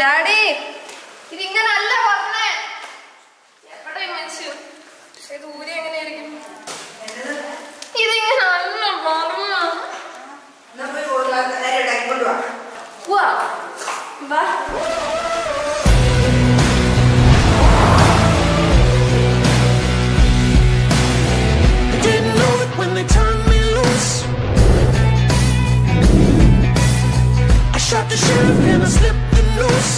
Daddy ഇതിങ്ങനല്ല പറഞ്ഞേ. എവിടെ ഈ മനുഷ്യൻ ഇത് ഊരി എങ്ങനെയായിരിക്കും? ഇതിങ്ങനല്ല പറഞ്ഞ. വാ. Shot the sheriff and I slipped the noose.